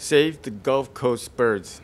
Save the Gulf Coast birds.